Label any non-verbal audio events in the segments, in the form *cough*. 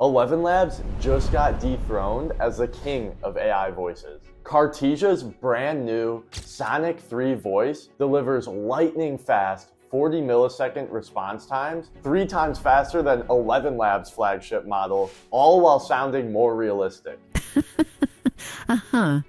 Eleven Labs just got dethroned as the king of AI voices. Cartesia's brand new Sonic 3 voice delivers lightning fast 40 millisecond response times, three times faster than 11 Labs flagship model, all while sounding more realistic. *laughs* uh huh.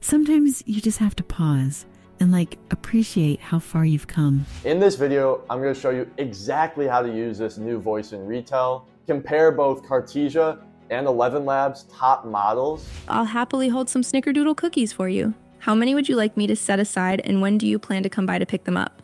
Sometimes you just have to pause and like appreciate how far you've come. In this video, I'm going to show you exactly how to use this new voice in Retell, compare both Cartesia and 11 Labs top models. I'll happily hold some snickerdoodle cookies for you. How many would you like me to set aside and when do you plan to come by to pick them up?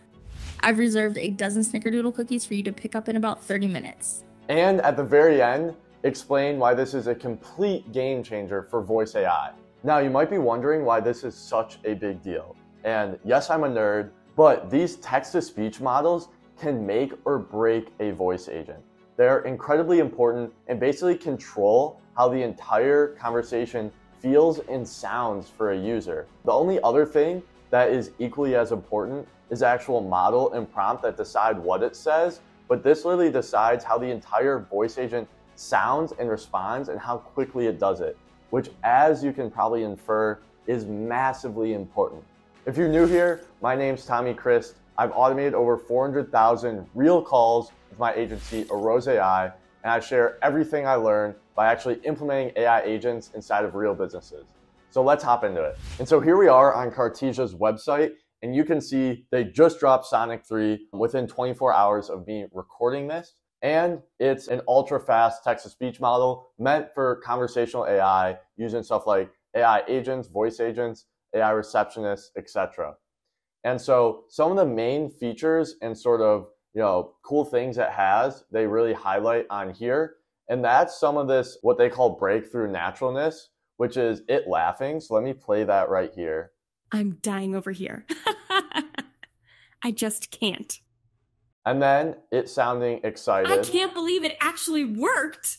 I've reserved a dozen snickerdoodle cookies for you to pick up in about 30 minutes. And at the very end, explain why this is a complete game changer for voice AI. Now, you might be wondering why this is such a big deal. And yes, I'm a nerd, but these text to speech models can make or break a voice agent. They're incredibly important and basically control how the entire conversation feels and sounds for a user. The only other thing that is equally as important is actual model and prompt that decide what it says, but this literally decides how the entire voice agent sounds and responds and how quickly it does it, which as you can probably infer is massively important. If you're new here, my name's Tommy Chryst. I've automated over 400,000 real calls with my agency, Arose AI, and I share everything I learned by actually implementing AI agents inside of real businesses. So let's hop into it. And so here we are on Cartesia's website, and you can see they just dropped Sonic 3 within 24 hours of me recording this. And it's an ultra fast text to speech model meant for conversational AI using stuff like AI agents, voice agents, AI receptionists, etc. And so some of the main features and sort of you know cool things it has, they really highlight on here. And that's some of this what they call breakthrough naturalness, which is it laughing. So let me play that right here. I'm dying over here. *laughs* I just can't. And then it sounding excited. I can't believe it actually worked.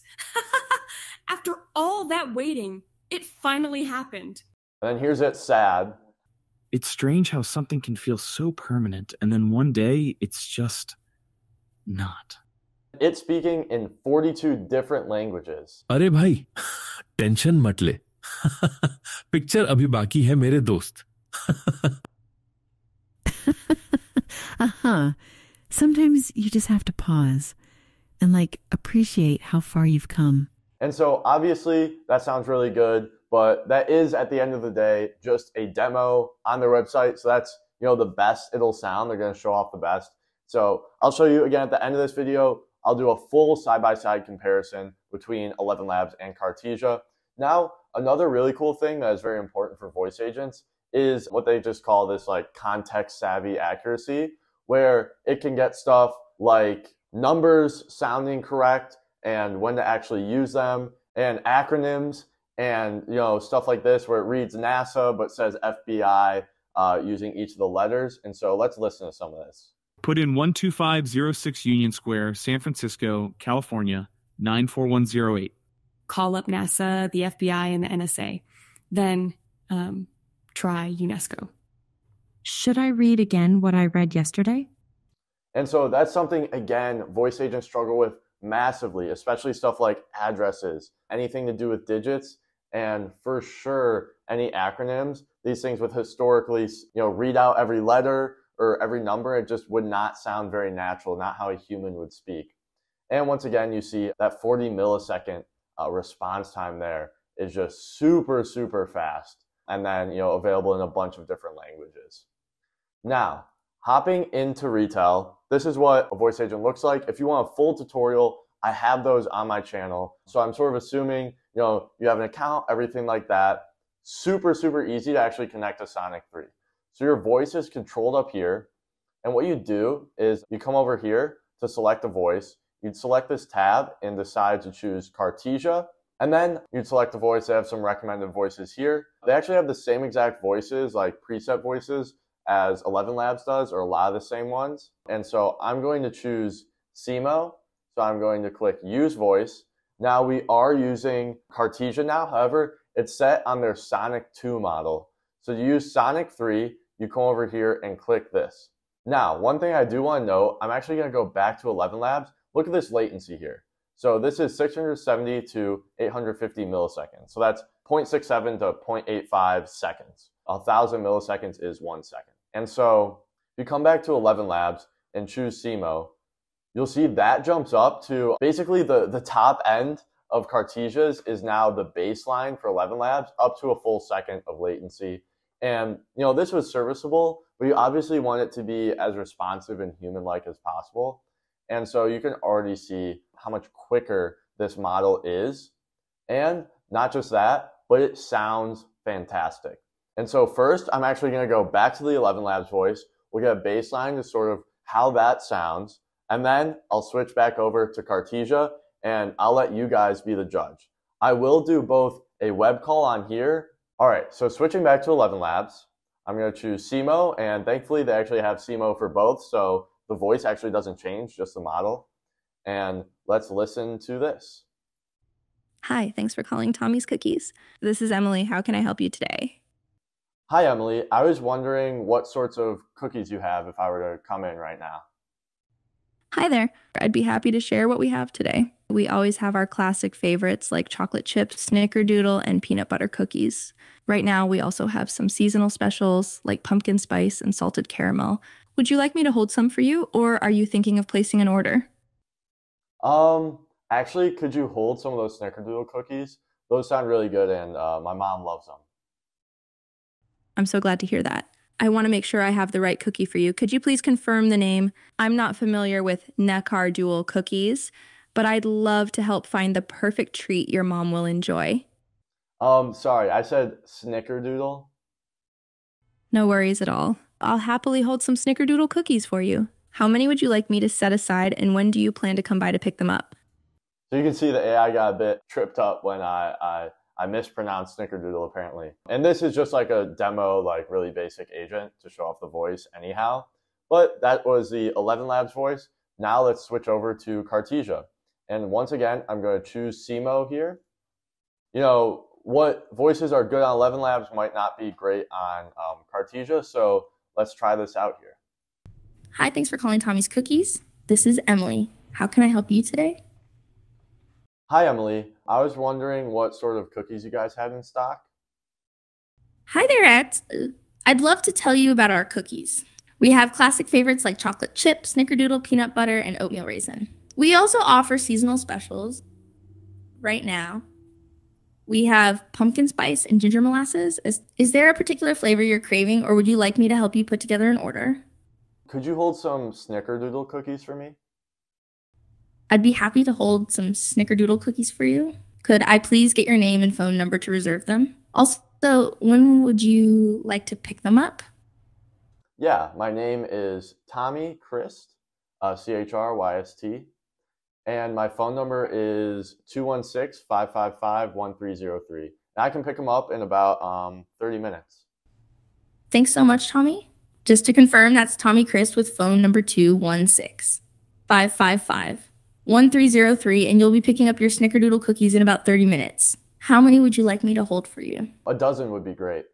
*laughs* After all that waiting, it finally happened. And then here's it sad. It's strange how something can feel so permanent and then one day it's just not. It's speaking in 42 different languages. अरे भाई tension मत ले picture अभी बाकी है मेरे दोस्त uh-huh. Sometimes you just have to pause and like appreciate how far you've come. And so obviously that sounds really good, but that is at the end of the day just a demo on their website. So that's, you know, the best it'll sound. They're going to show off the best. So I'll show you again at the end of this video. I'll do a full side-by-side comparison between 11 Labs and Cartesia. Now, another really cool thing that is very important for voice agents is what they just call this like context savvy accuracy, where it can get stuff like numbers sounding correct and when to actually use them and acronyms and you know stuff like this where it reads NASA but says FBI uh, using each of the letters. And so let's listen to some of this. Put in 12506 Union Square, San Francisco, California, 94108. Call up NASA, the FBI, and the NSA. Then um, try UNESCO. Should I read again what I read yesterday? And so that's something, again, voice agents struggle with massively, especially stuff like addresses, anything to do with digits, and for sure, any acronyms. These things with historically, you know, read out every letter or every number. It just would not sound very natural, not how a human would speak. And once again, you see that 40 millisecond uh, response time there is just super, super fast. And then, you know, available in a bunch of different languages. Now, hopping into Retell, this is what a voice agent looks like. If you want a full tutorial, I have those on my channel. So I'm sort of assuming, you know, you have an account, everything like that. Super, super easy to actually connect to Sonic 3. So your voice is controlled up here. And what you do is you come over here to select a voice. You'd select this tab and decide to choose Cartesia. And then you'd select a voice. They have some recommended voices here. They actually have the same exact voices, like preset voices, as 11 Labs does, or a lot of the same ones. And so I'm going to choose Simo. So I'm going to click Use Voice. Now we are using Cartesia now. However, it's set on their Sonic 2 model. So to use Sonic 3, you come over here and click this. Now, one thing I do want to note, I'm actually going to go back to 11 Labs. Look at this latency here. So this is 670 to 850 milliseconds. So that's 0.67 to 0.85 seconds. A thousand milliseconds is one second. And so you come back to 11 Labs and choose SeeMo, you'll see that jumps up to basically the, the top end of Cartesia's is now the baseline for 11 Labs up to a full second of latency. And, you know, this was serviceable, but you obviously want it to be as responsive and human-like as possible. And so you can already see how much quicker this model is. And not just that, but it sounds fantastic. And so first, I'm actually going to go back to the 11 Labs voice. We'll get a baseline to sort of how that sounds. And then I'll switch back over to Cartesia and I'll let you guys be the judge. I will do both a web call on here. All right, so switching back to 11 Labs, I'm going to choose SeeMo, and thankfully they actually have SeeMo for both, so the voice actually doesn't change, just the model. And let's listen to this. Hi, thanks for calling Tommy's Cookies. This is Emily. How can I help you today? Hi, Emily. I was wondering what sorts of cookies you have if I were to come in right now. Hi there. I'd be happy to share what we have today. We always have our classic favorites like chocolate chip, snickerdoodle, and peanut butter cookies. Right now, we also have some seasonal specials like pumpkin spice and salted caramel. Would you like me to hold some for you, or are you thinking of placing an order? Um, actually, could you hold some of those snickerdoodle cookies? Those sound really good, and uh, my mom loves them. I'm so glad to hear that. I want to make sure I have the right cookie for you. Could you please confirm the name? I'm not familiar with Snickerdoodle cookies, but I'd love to help find the perfect treat your mom will enjoy. Um, sorry, I said snickerdoodle. No worries at all. I'll happily hold some snickerdoodle cookies for you. How many would you like me to set aside, and when do you plan to come by to pick them up? So you can see the AI got a bit tripped up when I, I I mispronounced Snickerdoodle apparently. And this is just like a demo, like really basic agent to show off the voice anyhow. But that was the 11 Labs voice. Now let's switch over to Cartesia. And once again, I'm going to choose SeeMo here. You know, what voices are good on 11 Labs might not be great on um, Cartesia. So let's try this out here. Hi, thanks for calling Tommy's Cookies. This is Emily. How can I help you today? Hi, Emily. I was wondering what sort of cookies you guys had in stock. Hi there, Ed. I'd love to tell you about our cookies. We have classic favorites like chocolate chip, snickerdoodle, peanut butter, and oatmeal raisin. We also offer seasonal specials. Right now, we have pumpkin spice and ginger molasses. Is, is there a particular flavor you're craving, or would you like me to help you put together an order? Could you hold some snickerdoodle cookies for me? I'd be happy to hold some snickerdoodle cookies for you. Could I please get your name and phone number to reserve them? Also, when would you like to pick them up? Yeah, my name is Tommy Chryst, uh, C H R Y S T, and my phone number is 216 555 1303. I can pick them up in about um, 30 minutes. Thanks so much, Tommy. Just to confirm, that's Tommy Chryst with phone number 216 555 1303 and you'll be picking up your snickerdoodle cookies in about 30 minutes. How many would you like me to hold for you? A dozen would be great.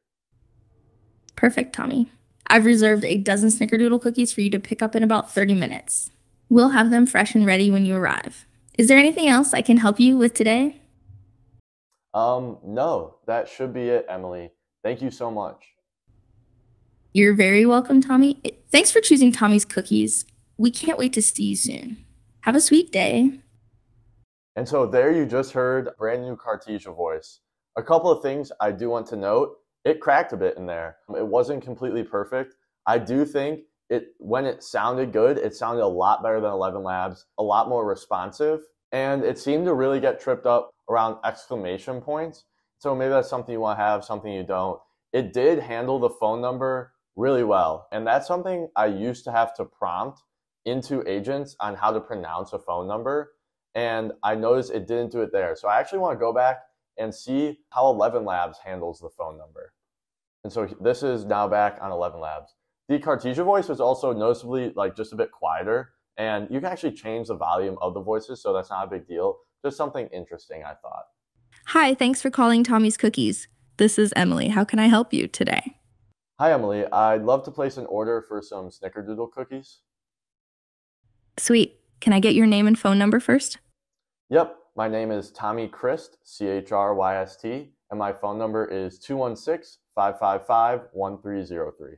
Perfect, Tommy. I've reserved a dozen snickerdoodle cookies for you to pick up in about 30 minutes. We'll have them fresh and ready when you arrive. Is there anything else I can help you with today? Um, no, that should be it, Emily. Thank you so much. You're very welcome, Tommy. Thanks for choosing Tommy's Cookies. We can't wait to see you soon. Have a sweet day. And so there you just heard brand new Cartesia voice. A couple of things I do want to note. It cracked a bit in there. It wasn't completely perfect. I do think it when it sounded good, it sounded a lot better than 11 Labs, a lot more responsive, and it seemed to really get tripped up around exclamation points. So maybe that's something you want to have, something you don't. It did handle the phone number really well, and that's something I used to have to prompt into agents on how to pronounce a phone number. And I noticed it didn't do it there. So I actually want to go back and see how 11 Labs handles the phone number. And so this is now back on 11 Labs. The Cartesia voice was also noticeably like just a bit quieter. And you can actually change the volume of the voices, so that's not a big deal. Just something interesting, I thought. Hi, thanks for calling Tommy's Cookies. This is Emily. How can I help you today? Hi, Emily. I'd love to place an order for some snickerdoodle cookies. Sweet. Can I get your name and phone number first? Yep, my name is Tommy Chryst, C H R Y S T, and my phone number is 216 555 1303.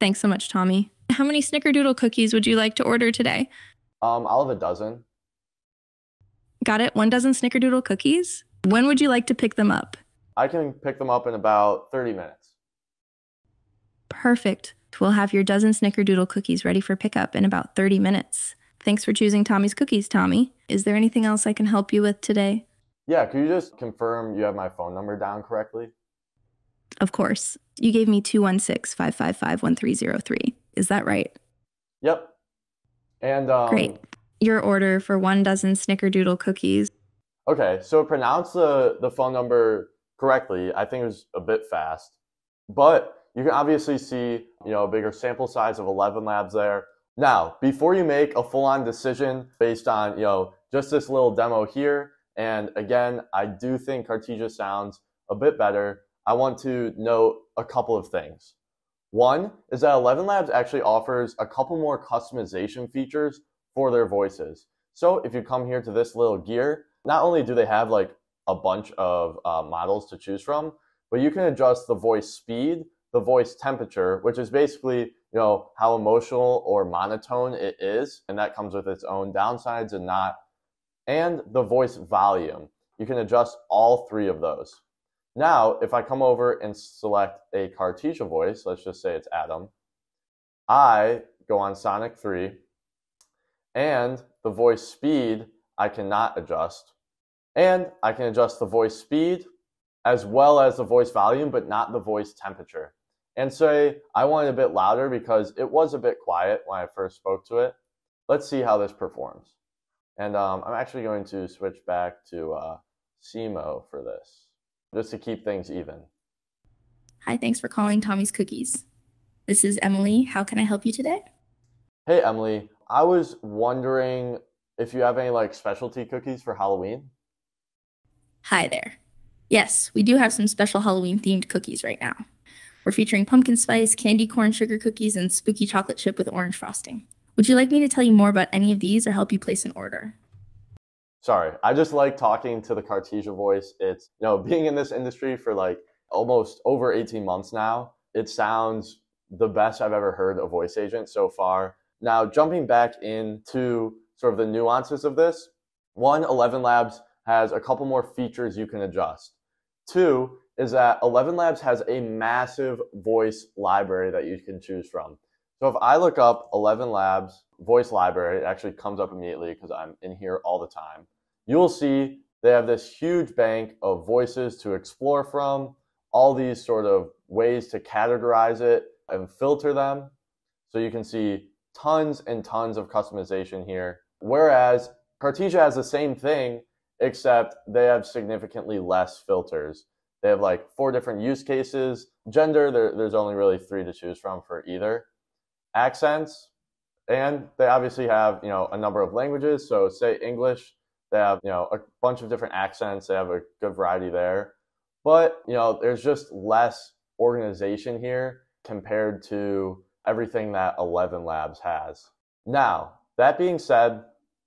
Thanks so much, Tommy. How many snickerdoodle cookies would you like to order today? Um, I'll have a dozen. Got it? One dozen snickerdoodle cookies? When would you like to pick them up? I can pick them up in about 30 minutes. Perfect. We'll have your dozen snickerdoodle cookies ready for pickup in about 30 minutes. Thanks for choosing Tommy's Cookies, Tommy. Is there anything else I can help you with today? Yeah, could you just confirm you have my phone number down correctly? Of course. You gave me 216 555 1303. Is that right? Yep. And um, Great. Your order for one dozen snickerdoodle cookies. Okay, so pronounce the, the phone number correctly. I think it was a bit fast. But you can obviously see, you know, a bigger sample size of 11 labs there. Now, before you make a full-on decision based on, you know, just this little demo here, and again, I do think Cartesia sounds a bit better, I want to note a couple of things. One is that 11 Labs actually offers a couple more customization features for their voices. So if you come here to this little gear, not only do they have like a bunch of uh, models to choose from, but you can adjust the voice speed, the voice temperature, which is basically you know how emotional or monotone it is, and that comes with its own downsides and not, and the voice volume. You can adjust all three of those. Now, if I come over and select a Cartesia voice, let's just say it's Adam, I go on Sonic 3, and the voice speed I cannot adjust. And I can adjust the voice speed as well as the voice volume, but not the voice temperature. And say I want it a bit louder because it was a bit quiet when I first spoke to it. Let's see how this performs. And um, I'm actually going to switch back to uh, SEMO for this, just to keep things even. Hi, thanks for calling Tommy's Cookies. This is Emily. How can I help you today? Hey, Emily. I was wondering if you have any like specialty cookies for Halloween. Hi there. Yes, we do have some special Halloween themed cookies right now. We're featuring pumpkin spice, candy corn sugar cookies, and spooky chocolate chip with orange frosting. Would you like me to tell you more about any of these or help you place an order? Sorry, I just like talking to the Cartesia voice. It's, you know, being in this industry for like almost over 18 months now, it sounds the best I've ever heard a voice agent so far. Now, jumping back into sort of the nuances of this, one, 11 Labs has a couple more features you can adjust. Two is that 11 Labs has a massive voice library that you can choose from. So if I look up 11 Labs voice library, it actually comes up immediately because I'm in here all the time. You'll see they have this huge bank of voices to explore from, all these sort of ways to categorize it and filter them. So you can see tons and tons of customization here. Whereas Cartesia has the same thing, except they have significantly less filters. They have like four different use cases. Gender, there, there's only really three to choose from for either. Accents, and they obviously have you know a number of languages. So say English, they have you know a bunch of different accents. They have a good variety there, but you know there's just less organization here compared to everything that 11 Labs has. Now, that being said,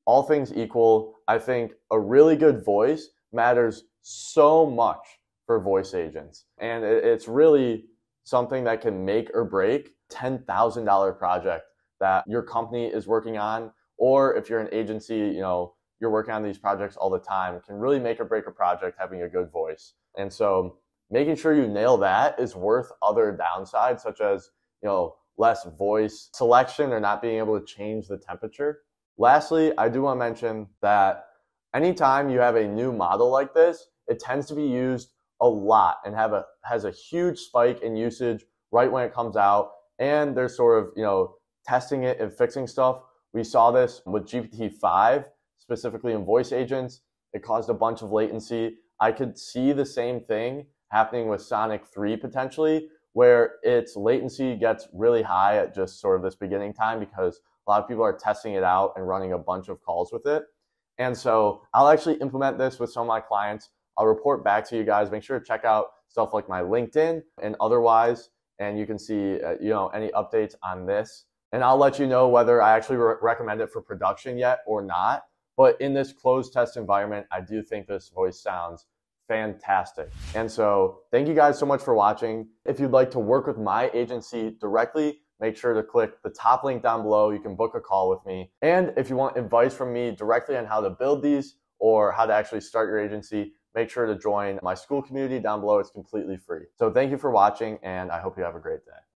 all things equal, I think a really good voice matters so much for voice agents. And it's really something that can make or break $10,000 project that your company is working on or if you're an agency, you know, you're working on these projects all the time can really make or break a project having a good voice. And so making sure you nail that is worth other downsides such as, you know, less voice selection or not being able to change the temperature. Lastly, I do want to mention that anytime you have a new model like this, it tends to be used a lot and have a has a huge spike in usage right when it comes out and they're sort of, you know, testing it and fixing stuff. We saw this with GPT-5 specifically in voice agents. It caused a bunch of latency. I could see the same thing happening with Sonic 3 potentially where its latency gets really high at just sort of this beginning time because a lot of people are testing it out and running a bunch of calls with it. And so I'll actually implement this with some of my clients. I'll report back to you guys. Make sure to check out stuff like my LinkedIn and otherwise, and you can see uh, you know any updates on this. And I'll let you know whether I actually re- recommend it for production yet or not. But in this closed test environment, I do think this voice sounds fantastic. And so thank you guys so much for watching. If you'd like to work with my agency directly, make sure to click the top link down below. You can book a call with me. And if you want advice from me directly on how to build these or how to actually start your agency, make sure to join my Skool community down below. It's completely free. So thank you for watching and I hope you have a great day.